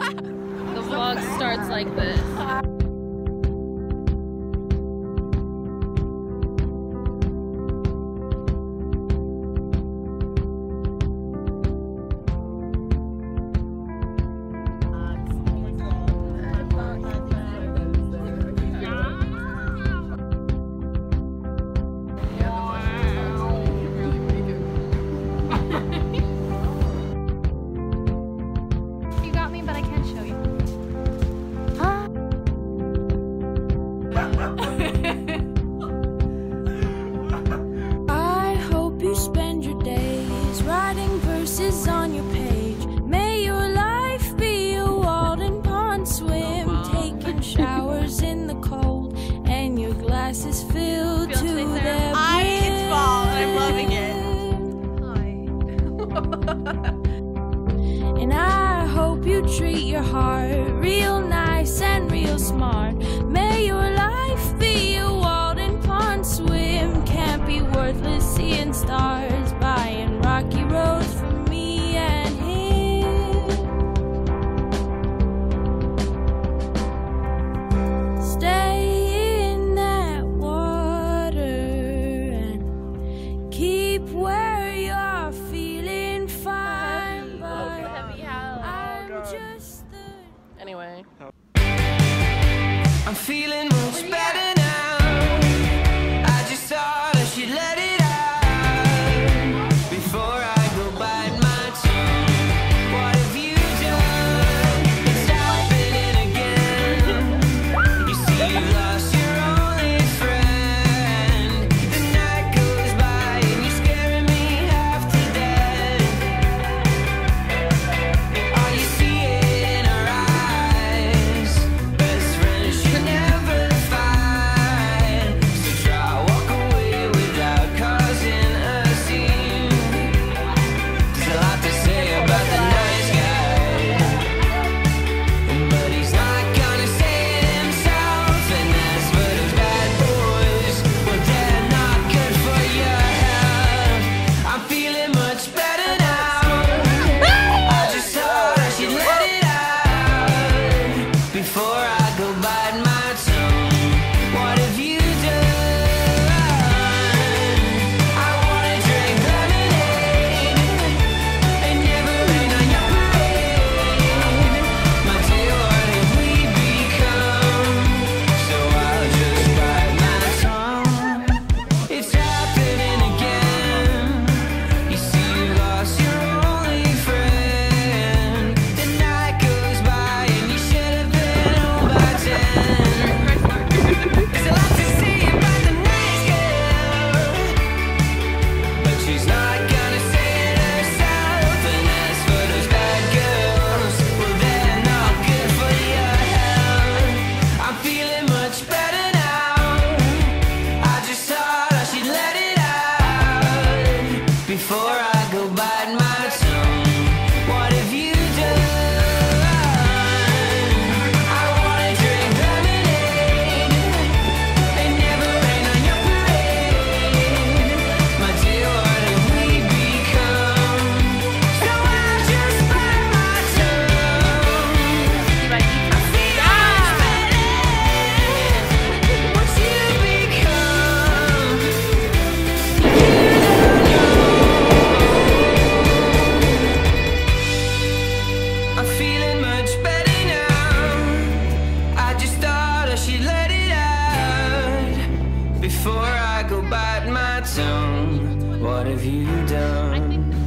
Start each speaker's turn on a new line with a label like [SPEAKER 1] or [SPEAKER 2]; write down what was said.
[SPEAKER 1] the vlog starts like this.
[SPEAKER 2] heart. I'm
[SPEAKER 3] feeling much better now. I just thought I should let it I go bite my tongue? What have you done?